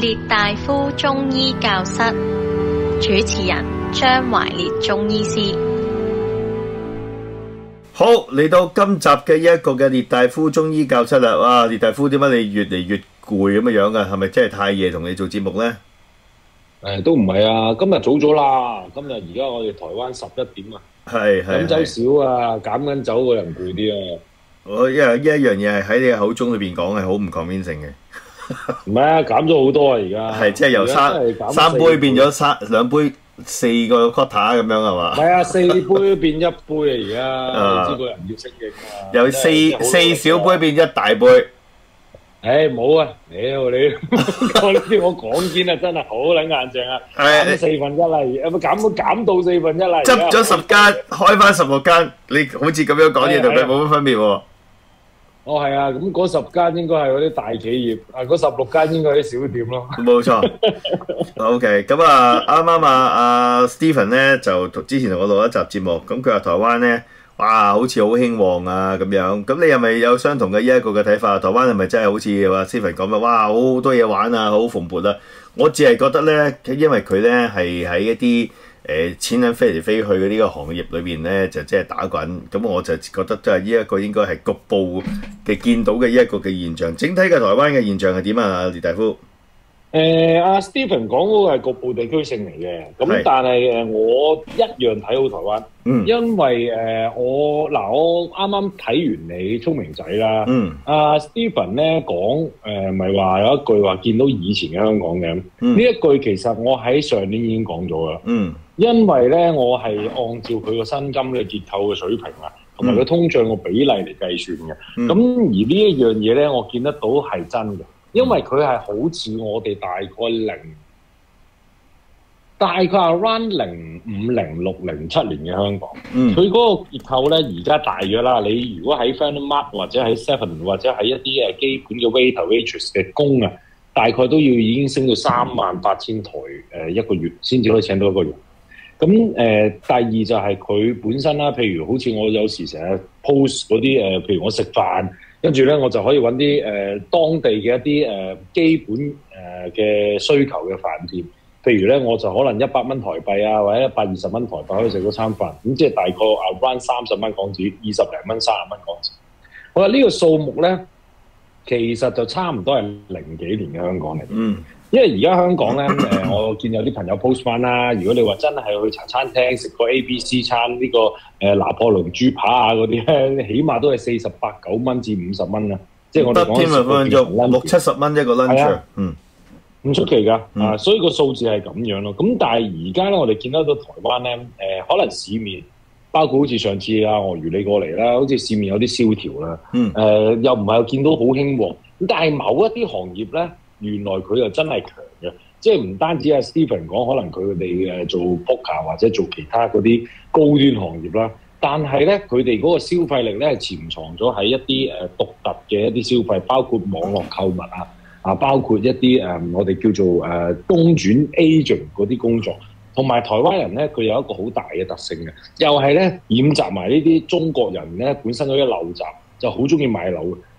列大夫中醫教室，主持人張懷烈中醫師。好，嚟到今集嘅一個嘅列大夫中醫教室啦。哇，列大夫點解你越嚟越攰咁嘅樣噶？係咪真係太夜同你做節目呢？誒，都唔係啊！今日早咗啦，今日而家我哋台灣十一點啊，係係飲酒。少啊，減緊酒個人攰啲啊。我因為呢一樣嘢係喺你嘅口中裏邊講係好唔 convincing 嘅，唔係啊，減咗好多啊！而家係即係由三三杯變咗三兩杯四個 quota 咁樣係嘛？係啊，四杯變一杯啊！而啊家你知個人要適應啊。由四四小杯。變一大杯。誒冇啊！屌你，我呢啲我講堅啊，真係好撚硬淨啊！係減四分一啦，有冇減到減到四分一啦？而家執咗十間，開翻十六間，你好似咁樣講嘢同佢冇乜分別喎。哦，係啊，咁嗰十間應該係嗰啲大企業，啊嗰十六間應該係啲小店咯。冇錯。OK，咁啊，啱啱啊，阿 Stephen 咧就之前同我錄一集節目，咁佢話台灣咧，哇，好似好興旺啊咁樣。咁你係咪有相同嘅呢一個嘅睇法？台灣係咪真係好似話 Stephen 講嘅，哇，好多嘢玩啊，好蓬勃啊？我只係覺得咧，因為佢咧係喺一啲誒、呃、錢銀飛嚟飛去嘅呢個行業裏邊咧，就即係打滾。咁我就覺得都係呢一個應該係局部嘅見到嘅呢一個嘅現象。整體嘅台灣嘅現象係點啊？列大夫？誒阿、Stephen 講嗰個係局部地區性嚟嘅，咁但係誒我一樣睇好台灣，嗯因為誒、我嗱我啱啱睇完你聰明仔啦，嗯阿、Stephen 咧講誒咪話有一句話見到以前嘅香港嘅，呢、嗯一句其實我喺上年已經講咗啦，嗯因為咧我係按照佢個薪金嘅結構嘅水平啊，同埋佢通脹個比例嚟計算嘅。嗯咁、而呢一樣嘢咧，我見得到係真嘅，因為佢係好似我哋大概零，大概 around 零五、零六、零七年嘅香港，嗯佢嗰個結構咧，而家大約啦。你如果喺 Family Mart 或者喺 Seven 或者喺一啲誒基本嘅 waiter waitress 嘅工啊，大概都要已經升到三萬八千台誒一個月，先至可以請到一個人。咁誒、第二就係佢本身啦，譬如好似我有時成日 post 嗰啲誒，譬如我食飯，跟住咧我就可以揾啲誒當地嘅一啲誒、基本誒嘅、需求嘅飯店，譬如咧我就可能一百蚊台幣啊，或者一百二十蚊台幣可以食到餐飯，咁即係大概啊 run 三十蚊港紙，二十零蚊、三十蚊港紙。好啦，呢、個數目咧，其實就差唔多係零幾年嘅香港嚟。嗯因為而家香港咧，誒、我見有啲朋友 post 翻啦。如果你話真係去茶餐廳食個 A、B、C 餐呢、個誒、拿破崙豬扒啊嗰啲咧，起碼都係四十八九蚊至五十蚊啊！即係我哋講六七十蚊一個 lunch 嗯唔出奇㗎，嗯啊，所以個數字係咁樣咯。咁但係而家咧，我哋見得到台灣咧，誒、可能市面包括好似上次啊鱷魚你過嚟啦，好似市面有啲蕭條啦，嗯誒、又唔係見到好興旺。咁但係某一啲行業咧，原來佢又真係強嘅，即係唔單止阿 Stephen 講，可能佢哋誒做 poker 或者做其他嗰啲高端行業啦。但係咧，佢哋嗰個消費力咧係潛藏咗喺一啲誒獨特嘅一啲消費，包括網絡購物啊。啊，包括一啲誒、我哋叫做誒、公轉 agent 嗰啲工作，同埋台灣人咧，佢有一個好大嘅特性嘅，又係咧染雜埋呢啲中國人咧本身嗰啲陋習，就好中意買樓嘅，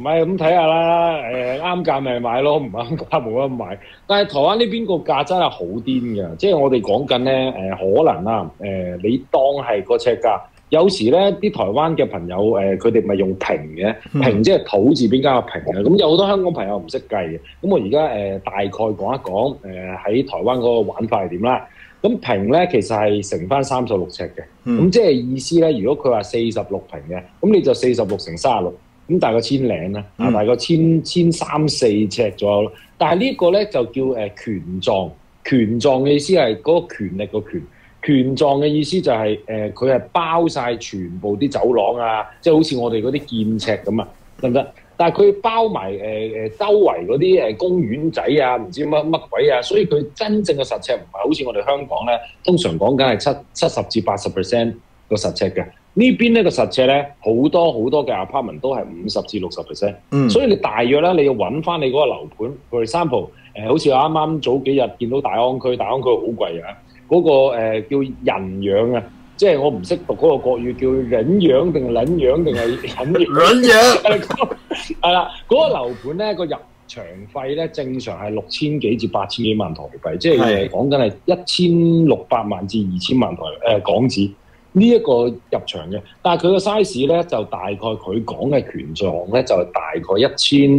唔係咁睇下啦，誒啱價咪買咯，唔啱價冇得買。但係台灣呢邊個價真係好癲嘅，即係我哋講緊咧誒可能啦，誒、你當係個尺價，有時咧啲台灣嘅朋友誒佢哋咪用平嘅，平即係土字邊加個平嘅，咁有好多香港朋友唔識計嘅。咁我而家誒大概講一講誒喺台灣嗰個玩法係點啦。咁平咧其實係乘翻三十六尺嘅，咁、嗯即係意思咧，如果佢話四十六平嘅，咁你就四十六乘三十六。咁大概千零啦，大概千千三四尺左右咯。但係呢個咧就叫權狀，權狀嘅意思係嗰個權力個權，權狀嘅意思就係誒佢係包晒全部啲走廊啊，即係好似我哋嗰啲建尺咁啊，得唔得？但係佢包埋誒誒周圍嗰啲誒公園仔啊，唔知乜乜鬼啊，所以佢真正嘅實尺唔係好似我哋香港咧，通常講緊係七七十至八十 percent 個實尺嘅。呢邊呢個實尺咧，好多好多嘅 apartment 都係五十至六十 percent，嗯。所以你大約咧，你要揾翻你嗰個樓盤，for example，誒、好似我啱啱早幾日見到大安區，大安區好貴啊，嗰、個、誒叫人養啊，即係我唔識讀嗰個國語叫忍養定係撚養定係 忍養。卵樣 係啦，嗰、個樓盤咧個入場費咧正常係六千幾至八千幾萬台幣，即係係。講緊係一千六百萬至二千萬台誒、呃港紙呢一個入場嘅。但係佢個 size 咧就大概佢講嘅權狀咧就大概一千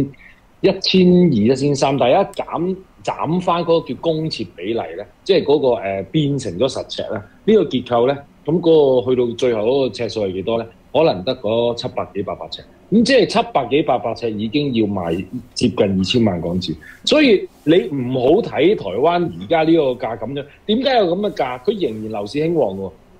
一千二一千三，但係一減減翻嗰個叫公設比例咧，即係嗰、個、呃、變成咗實尺咧，呢、個結構咧，咁、嗰個去到最後嗰個尺數係幾多咧？可能得嗰七百幾八百尺，咁即係七百幾八百尺已經要賣接近二千萬港紙，所以你唔好睇台灣而家呢個價咁樣，點解有咁嘅價？佢仍然樓市興旺喎，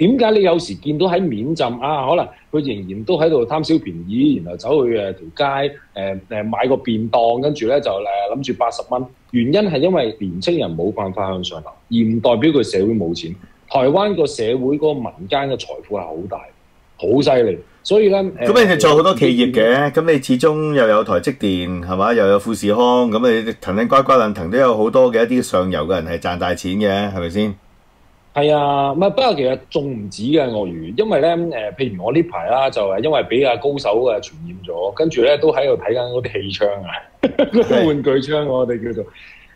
點解你有時見到喺面浸啊？可能佢仍然都喺度貪小便宜，然後走去誒條街誒誒、買個便當，跟住咧就誒諗住八十蚊。原因係因為年青人冇辦法向上流，而唔代表佢社會冇錢。台灣個社會嗰個民間嘅財富係好大，好犀利。所以咧，咁你哋做好多企業嘅，咁你始終又有台積電係嘛，又有富士康，咁你騰騰呱呱論騰都有好多嘅一啲上游嘅人係賺大錢嘅，係咪先？係啊，唔係不過其實仲唔止嘅鱷魚，因為咧誒、譬如我呢排啦，就係因為俾阿高手啊傳染咗，跟住咧都喺度睇緊嗰啲氣槍啊，玩具槍我哋叫做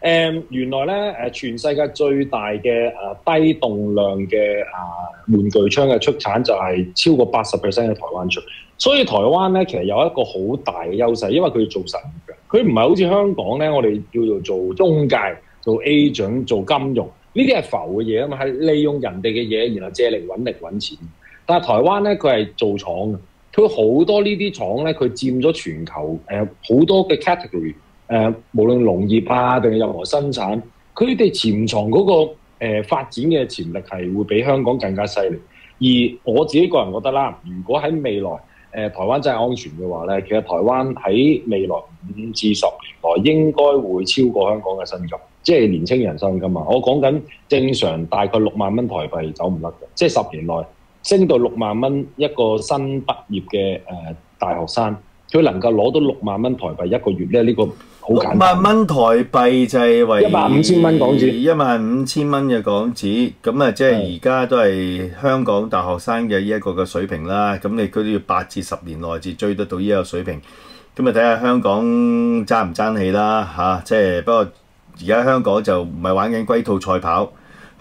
誒、原來咧誒、全世界最大嘅誒、低動量嘅啊、玩具槍嘅出產就係超過八十 percent 嘅台灣出，所以台灣咧其實有一個好大嘅優勢，因為佢要做實業嘅，佢唔係好似香港咧，我哋叫做做中介、做 agent、做金融。呢啲係浮嘅嘢啊嘛，係利用人哋嘅嘢，然後借力揾力揾錢。但係台灣咧，佢係做廠嘅，佢好多呢啲廠咧，佢佔咗全球誒好、多嘅 category 誒、無論農業啊定係任何生產，佢哋潛藏嗰、個誒、發展嘅潛力係會比香港更加犀利。而我自己個人覺得啦，如果喺未來誒、台灣真係安全嘅話咧，其實台灣喺未來五至十年內應該會超過香港嘅薪金，即係年青人薪金啊！我講緊正常大概六萬蚊台幣走唔甩嘅，即係十年內升到六萬蚊一個新畢業嘅誒、呃大學生，佢能夠攞到六萬蚊台幣一個月咧，呢、個好六簡單萬。蚊台幣就係為一萬五千蚊港紙一萬五千蚊嘅港紙，咁啊即係而家都係香港大學生嘅呢一個嘅水平啦。咁你佢都要八至十年內至追得到呢個水平。咁啊睇下香港爭唔爭氣啦嚇、即係不過而家香港就唔係玩緊龜兔賽跑。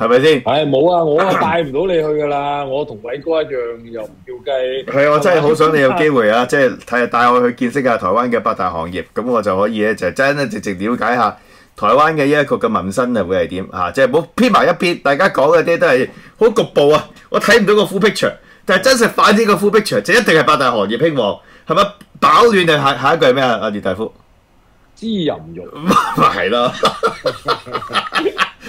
係咪先？唉，冇啊！我啊帶唔到你去噶啦，我同偉哥一樣，又唔叫雞。係啊，我真係好想你有機會啊！即係睇下帶我去見識下台灣嘅八大行業，咁我就可以咧就真真直直了解下台灣嘅呢一個嘅民生啊會係點嚇，即係唔好編埋一邊，大家講嘅啲都係好局部啊！我睇唔到個 full picture，但係真實反映個 full picture 就一定係八大行業興旺，係咪？飽暖定下下一句係咩啊？阿列大夫。知淫欲，咪係咯，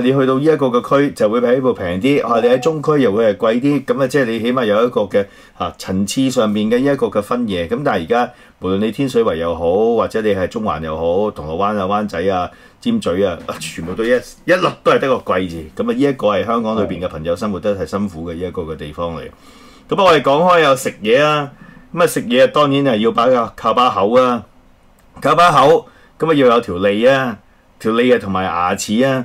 你去到呢一個嘅區就會比呢部平啲，哇！你喺中區又會係貴啲，咁啊即係你起碼有一個嘅啊層次上面嘅呢一個嘅分野。咁但係而家無論你天水圍又好，或者你係中環又好，銅鑼灣啊、灣仔啊、尖咀啊，全部都一一律都係得個貴字。咁啊呢一個係香港裏邊嘅朋友生活得係辛苦嘅呢一個嘅地方嚟。咁我哋講開有食嘢啊，咁啊食嘢當然係要把個靠把口啊，靠把口咁啊要有條脷啊，條脷啊同埋牙齒啊。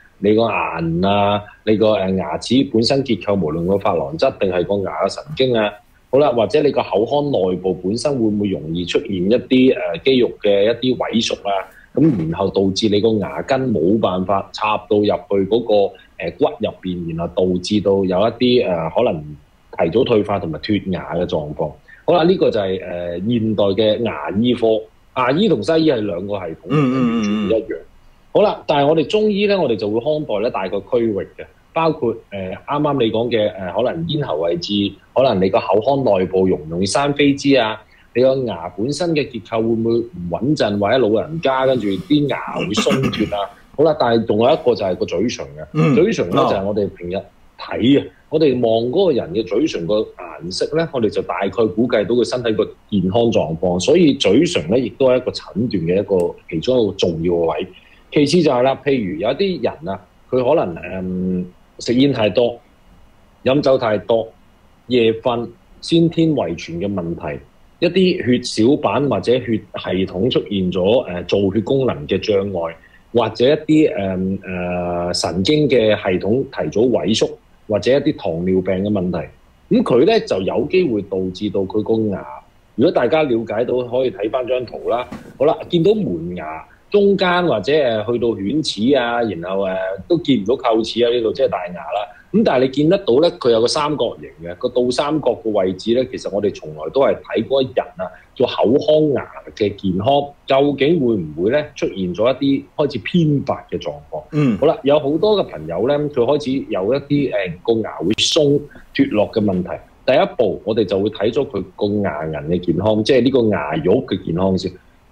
你個牙齦啊、你個誒牙齒本身結構，無論個琺瑯質定係個牙嘅神經啊，好啦，或者你個口腔內部本身會唔會容易出現一啲誒、肌肉嘅一啲萎縮啊？咁然後導致你個牙根冇辦法插到入去嗰、個、誒骨入邊，然後導致到有一啲誒、呃可能提早退化同埋脱牙嘅狀況。好啦，呢、個就係、誒、現代嘅牙醫科，牙醫同西醫係兩個系統，完全唔一樣。好啦，但係我哋中醫咧，我哋就會看待咧大個區域嘅，包括誒啱啱你講嘅誒，可能咽喉位置，可能你個口腔內部容唔容易生飛滋啊？你個牙本身嘅結構會唔會唔穩陣，或者老人家跟住啲牙會鬆脱啊？好啦，但係仲有一個就係個嘴唇嘅，嗯嘴唇咧哦就係我哋平日睇啊，我哋望嗰個人嘅嘴唇個顏色咧，我哋就大概估計到佢身體個健康狀況，所以嘴唇咧亦都係一個診斷嘅一個其中一個重要嘅位。其次就係啦，譬如有啲人啊，佢可能誒、食煙太多、飲酒太多、夜瞓、先天遺傳嘅問題，一啲血小板或者血系統出現咗誒、造血功能嘅障礙，或者一啲誒誒神經嘅系統提早萎縮，或者一啲糖尿病嘅問題，咁佢咧就有機會導致到佢個牙。如果大家了解到，可以睇翻張圖啦。好啦，見到門牙中間或者誒去到犬齒啊，然後都見唔到臼齒啊，呢度即係大牙啦。咁但係你見得到咧，佢有個三角形嘅個倒三角嘅位置咧，其實我哋從來都係睇嗰個人啊，做口腔牙嘅健康，究竟會唔會咧出現咗一啲開始偏白嘅狀況？嗯好啦，有好多嘅朋友咧，佢開始有一啲誒個牙會鬆脱落嘅問題。第一步，我哋就會睇咗佢個牙齦嘅健康，即係呢個牙肉嘅健康先。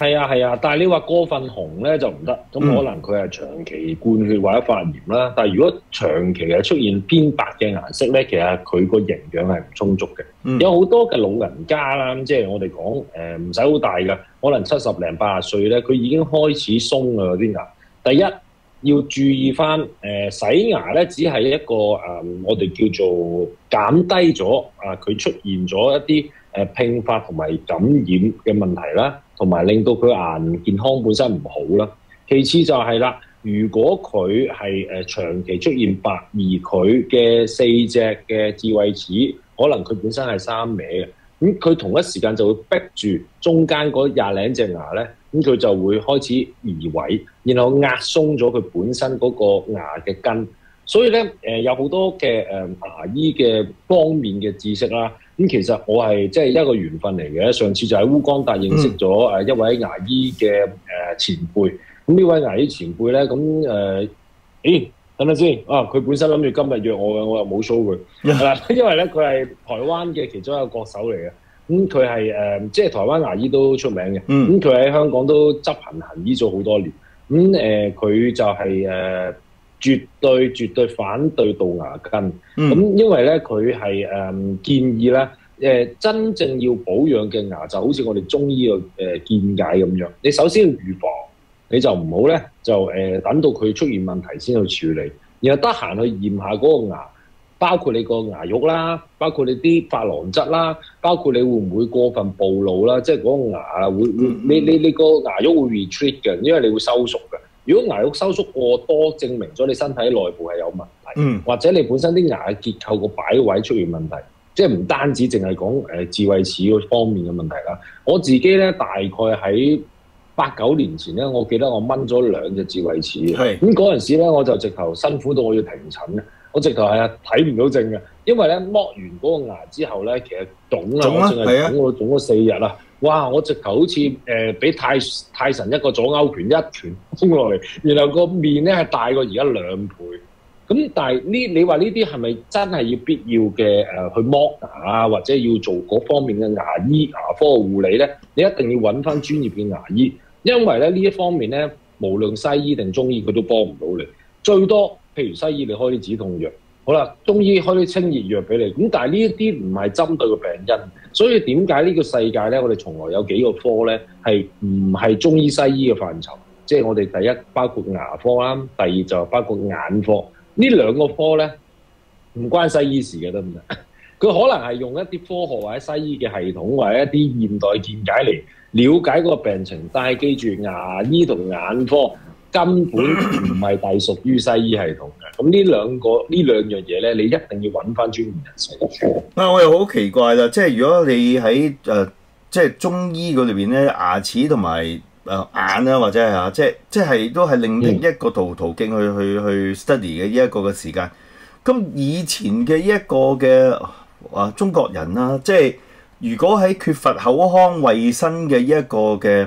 係啊係啊，但係你話過分紅咧就唔得，咁嗯可能佢係長期灌血或者發炎啦。但係如果長期係出現偏白嘅顏色咧，其實佢個營養係唔充足嘅。嗯有好多嘅老人家啦，即係我哋講誒唔使好大嘅，可能七十零八十歲咧，佢已經開始鬆啊嗰啲牙。第一要注意翻誒、呃洗牙咧，只係一個誒、呃我哋叫做減低咗啊佢出現咗一啲誒、呃併發同埋感染嘅問題啦，同埋令到佢牙健康本身唔好啦。其次就係啦，如果佢係誒長期出現白，而佢嘅四隻嘅智慧齒，可能佢本身係三歪嘅，咁佢同一時間就會逼住中間嗰廿零隻牙咧，咁佢就會開始移位，然後壓鬆咗佢本身嗰個牙嘅根。所以咧，誒、有好多嘅誒、牙醫嘅方面嘅知識啦。咁其實我係即係一個緣分嚟嘅。上次就喺烏江達認識咗誒一位牙醫嘅誒前輩。咁呢位牙醫前輩咧，咁誒，咦等等先？啊，佢本身諗住今日約我嘅，我又冇 show 佢，係啦，因為咧佢係台灣嘅其中一個國手嚟嘅，咁佢係誒即係台灣牙醫都出名嘅，嗯咁佢喺香港都執行行醫咗好多年，咁誒佢就係、誒、絕對絕對反對杜牙根，咁、嗯因為咧佢係誒建議咧。誒、真正要保養嘅牙就好似我哋中醫嘅誒見解咁樣，你首先要預防，你就唔好咧就誒、等到佢出現問題先去處理，然後得閒去驗下嗰個牙，包括你個牙肉啦，包括你啲珐琅質啦，包括你會唔會過分暴露啦，即係嗰個牙啊會你你你個牙肉會 retreat 嘅，因為你會收縮嘅。如果牙肉收縮過多，證明咗你身體內部係有問題。嗯或者你本身啲牙嘅結構個擺位出現問題，即係唔單止淨係講誒智慧齒嗰方面嘅問題啦。我自己咧大概喺八九年前咧，我記得我掹咗兩隻智慧齒咁嗰陣時咧我就直頭辛苦到我要停診嘅，我直頭係啊睇唔到症嘅，因為咧剝完嗰個牙之後咧，其實腫啊，腫啊我淨係腫我腫咗四日啦。哇！我直頭好似誒俾太太神一個左勾拳一拳衝落嚟，然後個面咧係大過而家兩倍。咁但係呢？你話呢啲係咪真係要必要嘅誒、去剝牙啊，或者要做嗰方面嘅牙醫牙科護理咧？你一定要揾翻專業嘅牙醫，因為咧呢一方面咧，無論西醫定中醫佢都幫唔到你。最多譬如西醫你開啲止痛藥，好啦，中醫開啲清熱藥俾你。咁但係呢一啲唔係針對個病因，所以點解呢個世界咧，我哋從來有幾個科咧係唔係中醫西醫嘅範疇？即係我哋第一包括牙科啦，第二就包括眼科。呢兩個科咧唔關西醫事嘅得唔得？佢可能係用一啲科學或者西醫嘅系統或者一啲現代見解嚟了解嗰個病情，但係記住牙醫同眼科根本唔係隸屬於西醫系統嘅。咁呢兩個呢兩樣嘢咧，你一定要揾翻專業人士去做。啊，我又好奇怪啦，即係如果你喺誒、即係中醫嗰裏邊咧，牙齒同埋誒眼啊，或者係啊，即係即係都係另闢一個途途徑去去去 study 嘅呢一個嘅時間。咁以前嘅呢一個嘅啊中國人啦，即係如果喺缺乏口腔衞生嘅呢一個嘅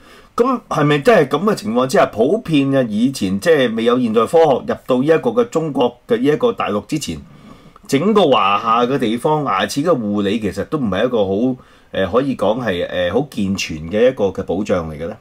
咁係咪真係咁嘅情況？之下，普遍嘅以前即係未有現代科學入到呢一個嘅中國嘅呢一個大陸之前，整個華夏嘅地方牙齒嘅護理其實都唔係一個好誒、呃可以講係誒好健全嘅一個嘅保障嚟嘅咧。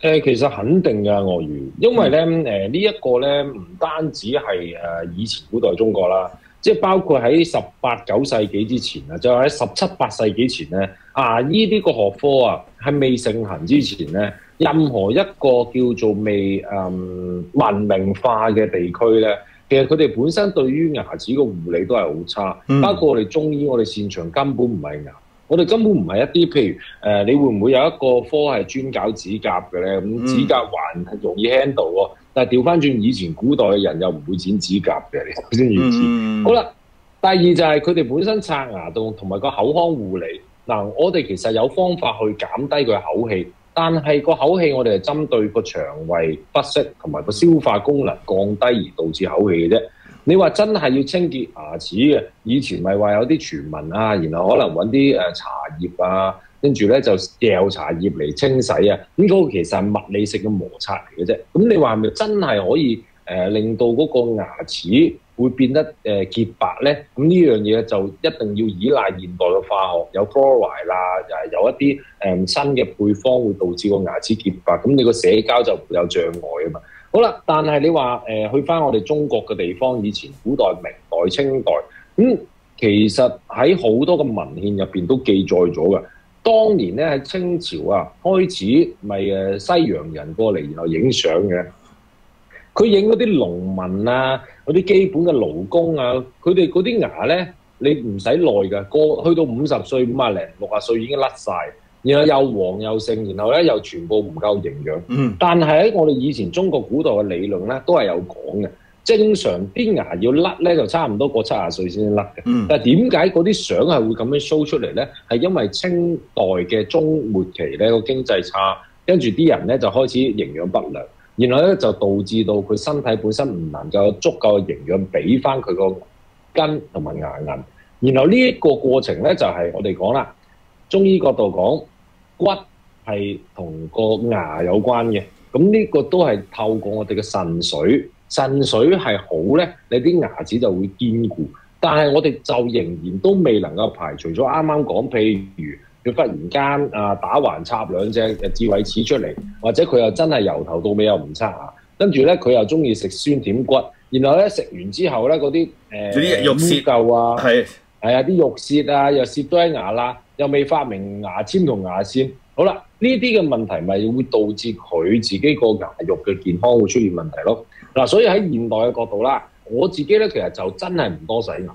誒、其實肯定㗎，鱷魚，因為咧誒、呢一個咧唔單止係誒、以前古代中國啦，即係包括喺十八九世紀之前啊，就喺十七八世紀前咧，牙醫呢個學科啊係未盛行之前咧，任何一個叫做未誒、文明化嘅地區咧，其實佢哋本身對於牙齒嘅護理都係好差，嗯包括我哋中醫，我哋擅長根本唔係牙。我哋根本唔係一啲，譬如誒、呃你會唔會有一個科係專搞指甲嘅咧？咁嗯指甲還係容易 handle 喎，但係調翻轉，以前古代嘅人又唔會剪指甲嘅，你首先要知。嗯好啦，第二就係佢哋本身刷牙度同埋個口腔護理。嗱，我哋其實有方法去減低佢口氣，但係個口氣我哋係針對個腸胃不適同埋個消化功能降低而導致口氣嘅啫。你話真係要清潔牙齒嘅，以前咪話有啲傳聞啊，然後可能揾啲誒茶葉啊，跟住咧就掉茶葉嚟清洗啊，咁、嗰個其實係物理性嘅摩擦嚟嘅啫。咁你話係咪真係可以誒、令到嗰個牙齒會變得誒、潔白咧？咁呢樣嘢就一定要依賴現代嘅化學，有 fluoride 啦，又係有一啲誒、新嘅配方會導致個牙齒潔白，咁你個社交就會有障礙啊嘛。好啦，但係你話誒、去翻我哋中國嘅地方，以前古代、明代、清代，咁、其實喺好多嘅文獻入邊都記載咗嘅。當年咧喺清朝啊，開始咪誒西洋人過嚟，然後影相嘅。佢影嗰啲農民啊，嗰啲基本嘅勞工啊，佢哋嗰啲牙咧，你唔使耐㗎，過去到五十歲、五啊零、六啊歲已經甩晒，然後又黃又剩，然後咧又全部唔夠營養。嗯但係喺我哋以前中國古代嘅理論咧，都係有講嘅，正常啲牙要甩咧，就差唔多過七十歲先甩嘅。嗯但係點解嗰啲相係會咁樣 show 出嚟咧？係因為清代嘅中末期咧個經濟差，跟住啲人咧就開始營養不良，然後咧就導致到佢身體本身唔能夠有足夠嘅營養俾翻佢個根同埋牙齦。然後呢一個過程咧就係、我哋講啦，中醫角度講骨係同個牙有關嘅，咁呢個都係透過我哋嘅腎水，腎水係好咧，你啲牙齒就會堅固。但係我哋就仍然都未能夠排除咗啱啱講，譬如佢忽然間啊打橫插兩隻誒智慧齒出嚟，或者佢又真係由頭到尾又唔刷牙，跟住咧佢又中意食酸甜骨，然後咧食完之後咧嗰啲誒啲肉屑啊。係係啊，啲肉屑啊，又屑到喺牙啦，又未發明牙籤同牙線。好啦，呢啲嘅問題咪會導致佢自己個牙肉嘅健康會出現問題咯。嗱，所以喺現代嘅角度啦，我自己咧其實就真係唔多洗牙。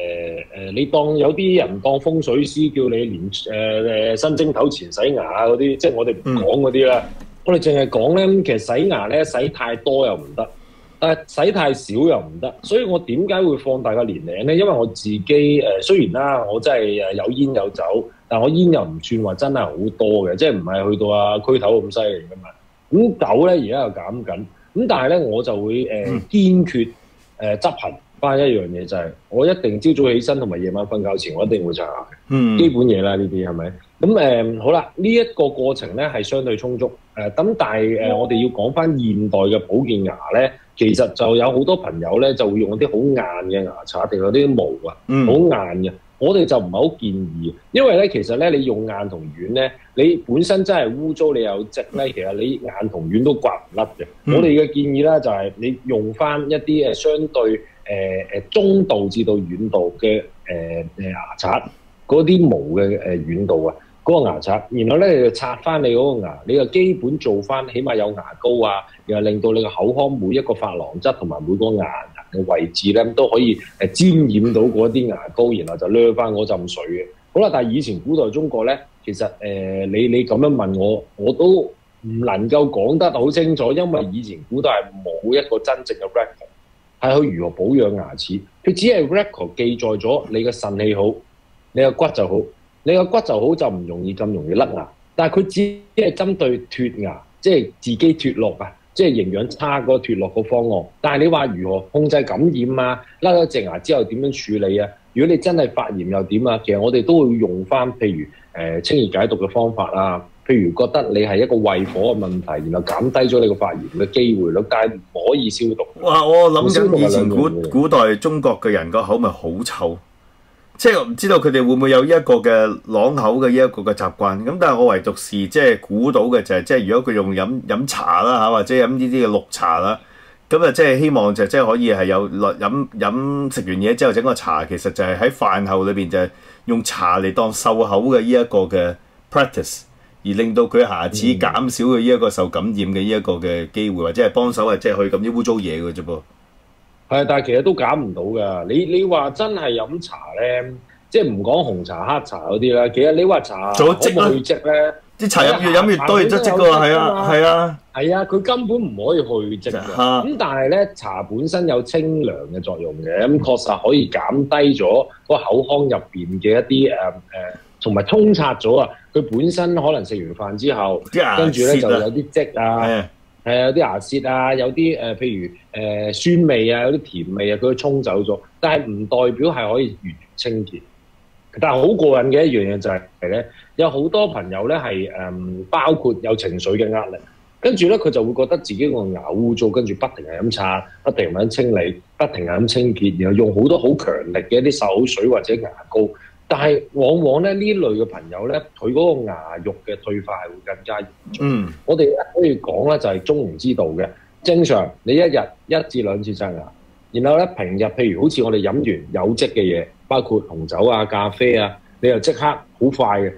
誒、你當有啲人當風水師叫你連誒誒、新蒸頭前洗牙啊嗰啲，即係我哋唔講嗰啲啦。我哋淨係講咧，其實洗牙咧洗太多又唔得，但係洗太少又唔得。所以我點解會放大個年齡咧？因為我自己誒、雖然啦，我真係誒有煙有酒，但我煙又唔算話真係好多嘅，即係唔係去到啊區頭咁犀利噶嘛。咁酒咧而家又減緊，咁但係咧我就會誒、堅決誒、執行翻一樣嘢，就係、我一定朝早起身同埋夜晚瞓覺前，我一定會刷牙嘅。嗯基本嘢啦，呢啲係咪？咁誒、好啦，呢、一個過程咧係相對充足誒，咁、但係誒、我哋要講翻現代嘅保健牙咧，其實就有好多朋友咧就會用啲好硬嘅牙刷定有啲毛啊，好嗯硬嘅。我哋就唔係好建議，因為咧其實咧你用硬同軟咧，你本身真係污糟，你有積咧，其實你硬同軟都刮唔甩嘅。嗯我哋嘅建議咧就係、你用翻一啲誒相對誒誒、中度至到軟度嘅誒誒牙刷。嗰啲毛嘅誒軟度啊，嗰、個牙刷，然後咧就刷翻你嗰個牙，你就基本做翻，起碼有牙膏啊，又令到你個口腔每一個珐琅質同埋每個牙嘅位置咧都可以誒沾染到嗰啲牙膏，然後就掠翻嗰浸水嘅。好啦，但係以前古代中國咧，其實誒、你你咁樣問我，我都唔能夠講得好清楚，因為以前古代係冇一個真正嘅係去如何保養牙齒，佢只係 record 記載咗你嘅腎氣好。你個骨就好，你個骨就好就唔容易咁容易甩牙。但係佢只係針對脱牙，即係自己脱落啊，即係營養差嗰個脱落個方案。但係你話如何控制感染啊？甩咗隻牙之後點樣處理啊？如果你真係發炎又點啊？其實我哋都會用翻譬如誒、清熱解毒嘅方法啊。譬如覺得你係一個胃火嘅問題，然後減低咗你個發炎嘅機會率，但係唔可以消毒。哇！我諗緊以前古古代中國嘅人個口咪好臭，即係我唔知道佢哋會唔會有呢一個嘅啷口嘅呢一個嘅習慣。咁但係我唯獨是即係估到嘅就係、即係如果佢用飲飲茶啦嚇，或者飲呢啲嘅綠茶啦，咁啊即係希望就即係可以係有落飲飲食完嘢之後整個茶，其實就係喺飯後裏邊就係用茶嚟當漱口嘅呢一個嘅 practice。而令到佢下次減少佢呢一個受感染嘅呢一個嘅機會，或者係幫手係即係去咁啲污糟嘢嘅啫噃。係，但係其實都減唔到㗎。你你話真係飲茶咧，即係唔講紅茶、黑茶嗰啲啦。其實你話茶做積啦可唔可以積咧？啲茶飲越飲越多，越得積㗎喎，係啊，係啊，係啊，佢根本唔可以去積㗎。咁但係咧，茶本身有清涼嘅作用嘅，咁確實可以減低咗個口腔入邊嘅一啲誒誒，同埋沖刷咗啊。佢本身可能食完飯之後，跟住咧就有啲積啊。係啊，有啲牙屑啊，有啲誒、呃譬如誒、呃酸味啊，有啲甜味啊，佢都沖走咗，但係唔代表係可以完全清潔。但係好過癮嘅一樣嘢就係咧，有好多朋友咧係誒，包括有情緒嘅壓力，跟住咧佢就會覺得自己個牙污糟，跟住不停係咁刷，不停係咁清理，不停係咁清潔，然後用好多好強力嘅一啲漱口水或者牙膏。但係往往咧呢類嘅朋友咧，佢嗰個牙肉嘅退化係會更加嚴重。嗯，我哋可以講咧就係中庸之道嘅。正常你一日一至兩次刷牙，然後咧平日譬如好似我哋飲完有積嘅嘢，包括紅酒啊、咖啡啊，你又即刻好快嘅。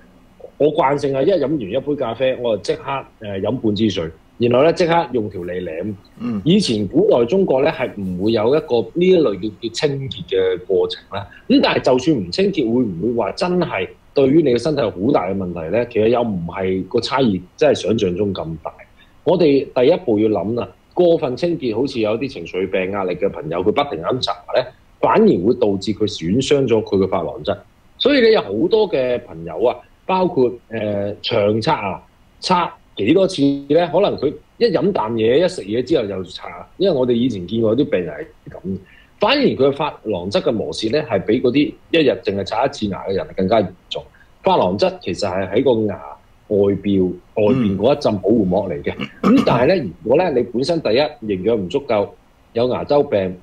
我慣性係一飲完一杯咖啡，我就即刻誒、呃、飲半支水，然後咧即刻用條脷舐。嗯以前古代中國咧係唔會有一個呢一類叫叫清潔嘅過程啦。咁但係就算唔清潔，會唔會話真係對於你嘅身體有好大嘅問題咧？其實又唔係個差異真係想像中咁大。我哋第一步要諗啦，過分清潔好似有啲情緒病壓力嘅朋友，佢不停咁搽咧，反而會導致佢損傷咗佢嘅琺瑯質。所以你有好多嘅朋友啊，包括誒、呃、長刷牙刷幾多次咧，可能佢一飲啖嘢，一食嘢之後就搽，因為我哋以前見過啲病人係咁，反而佢嘅琺瑯質嘅模式咧係比嗰啲一日淨係刷一次牙嘅人更加嚴重。發囊質其實係喺個牙外表外邊嗰一陣保護膜嚟嘅，咁但係咧，如果咧你本身第一營養唔足夠，有牙周病、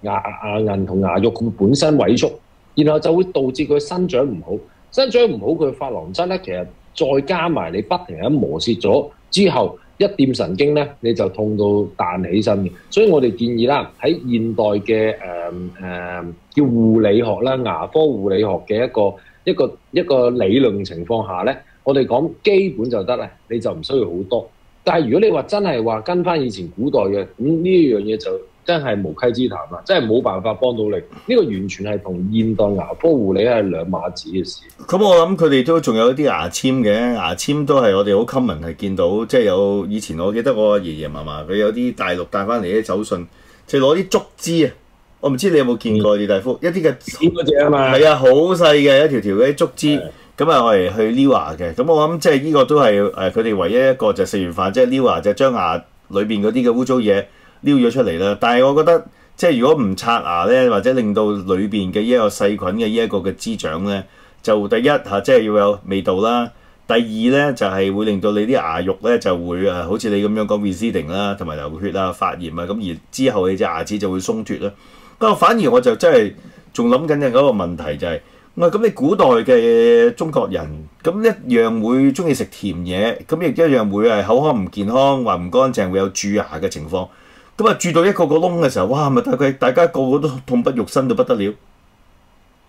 牙牙齦同牙肉佢本身萎縮，然後就會導致佢生長唔好，生長唔好佢發囊質咧，其實再加埋你不停咁磨蝕咗之後，一掂神經咧你就痛到彈起身嘅，所以我哋建議啦，喺現代嘅誒誒叫護理學啦，牙科護理學嘅一個一個一個理論情況下咧，我哋講基本就得啦，你就唔需要好多。但係如果你話真係話跟翻以前古代嘅，咁呢樣嘢就真係無稽之談啦，真係冇辦法幫到你。呢、個完全係同現代牙科護理係兩碼子嘅事。咁我諗佢哋都仲有一啲牙籤嘅，牙籤都係我哋好 common 係見到，即係有以前我記得我爺爺嫲嫲佢有啲大陸帶翻嚟啲手信，就攞啲竹枝啊！我唔知你有冇見過，李大夫一啲嘅呢嗰只啊嘛，係啊，好細嘅一條條嘅啲竹枝，咁啊我嚟去撩牙嘅。咁我諗即係呢個都係誒佢哋唯一一個就食完飯即係撩牙，就將牙裏邊嗰啲嘅污糟嘢撩咗出嚟啦。但係我覺得即係如果唔刷牙咧，或者令到裏邊嘅呢一個細菌嘅呢一個嘅滋長咧，就第一嚇即係要有味道啦。第二咧就係、會令到你啲牙肉咧就會誒好似你咁樣講 receding 啦，同埋流血啊、發炎啊，咁而之後你隻牙齒就會鬆脱啦。不過反而我就真係仲諗緊嘅嗰個問題就係、我咁你古代嘅中國人咁一樣會中意食甜嘢，咁亦一樣會係口腔唔健康，話唔乾淨，會有蛀牙嘅情況。咁啊住到一個個窿嘅時候，哇！咪大概大家個個都痛不欲生到不得了。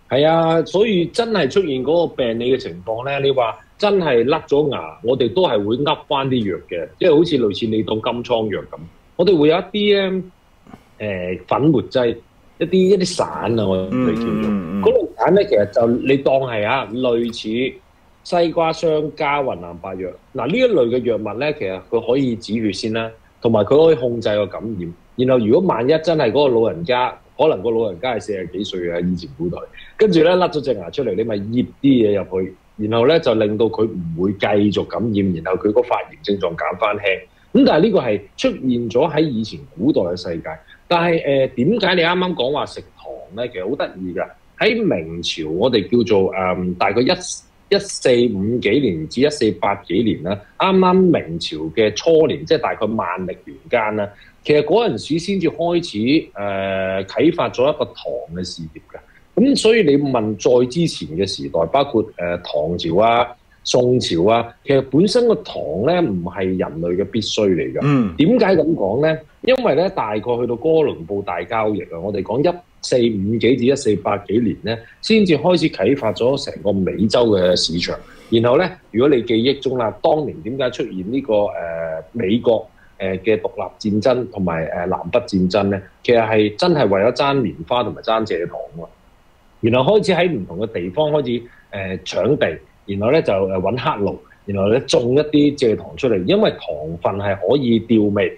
係啊，所以真係出現嗰個病理嘅情況咧，你話真係甩咗牙，我哋都係會噏翻啲藥嘅，即係好似類似你當金瘡藥咁。我哋會有一啲咧誒粉末劑，一啲一啲散啊，我哋叫做。嗯嗰類散咧，其實就你當係啊，類似西瓜霜加雲南白藥。嗱呢一類嘅藥物咧，其實佢可以止血先啦，同埋佢可以控制個感染。然後如果萬一真係嗰個老人家，可能個老人家係四十幾歲嘅，以前古代，跟住咧甩咗隻牙出嚟，你咪醃啲嘢入去，然後咧就令到佢唔會繼續感染，然後佢個發炎症狀減翻輕。咁但係呢個係出現咗喺以前古代嘅世界。但係誒點解你啱啱講話食糖咧？其實好得意㗎。喺明朝，我哋叫做誒、大概一一四五幾年至一四八幾年啦，啱啱明朝嘅初年，即係大概萬歷年間啦。其實嗰陣時先至開始誒、呃、啟發咗一個唐嘅事業嘅。咁所以你問再之前嘅時代，包括誒、呃唐朝啊、宋朝啊，其實本身個唐咧唔係人類嘅必須嚟㗎。嗯點解咁講咧？因為咧，大概去到哥倫布大交易啊，我哋講一四五幾至一四八幾年咧，先至開始啟發咗成個美洲嘅市場。然後咧，如果你記憶中啦，當年點解出現呢、個誒、美國誒嘅獨立戰爭同埋誒南北戰爭咧？其實係真係為咗爭棉花同埋爭蔗糖喎。然後開始喺唔同嘅地方開始誒、搶地，然後咧就誒揾黑奴，然後咧種一啲蔗糖出嚟，因為糖分係可以調味，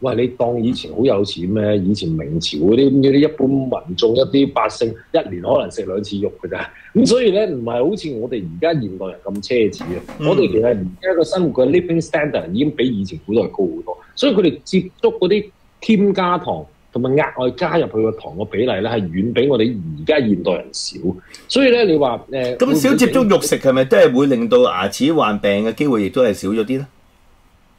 喂，你當以前好有錢咩？以前明朝嗰啲一般民眾一啲百姓，一年可能食兩次肉㗎咋。咁所以咧，唔係好似我哋而家現代人咁奢侈嘅。嗯我哋其實而家個生活嘅 living standard 已經比以前古代高好多，所以佢哋接觸嗰啲添加糖同埋額外加入去個糖嘅比例咧，係遠比我哋而家現代人少。所以咧，你話誒咁少接觸肉食係咪都係會令到牙齒患病嘅機會亦都係少咗啲咧？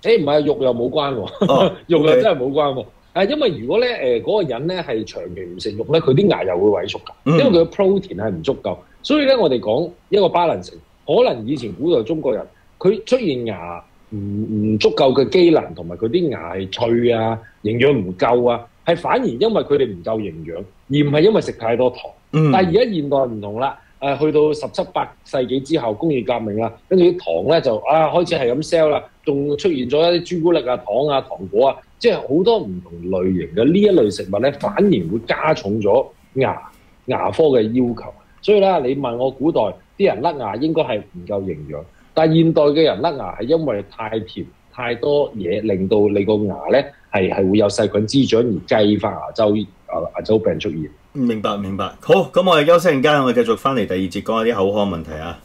誒唔係肉又冇關喎，哦 肉又真係冇關喎。係因為如果咧誒嗰個人咧係長期唔食肉咧，佢啲牙又會萎縮㗎，嗯因為佢嘅 protein 係唔足夠。所以咧，我哋講一個 balance，可能以前古代中國人佢出現牙唔唔足夠嘅機能，同埋佢啲牙係脆啊，營養唔夠啊，係反而因為佢哋唔夠營養，而唔係因為食太多糖。嗯但係而家現代唔同啦，誒、去到十七八世紀之後工業革命啦，跟住啲糖咧就啊開始係咁 sell 啦，仲出現咗一啲朱古力啊、糖啊、糖果啊，即係好多唔同類型嘅呢一類食物咧，反而會加重咗牙牙科嘅要求。所以咧，你問我古代啲人甩牙應該係唔夠營養，但係現代嘅人甩牙係因為太甜太多嘢，令到你個牙咧係係會有細菌滋長而繼發牙周啊牙周病出現。明白明白。好，咁我哋休息陣間，我哋繼續翻嚟第二節講下啲口腔問題啊。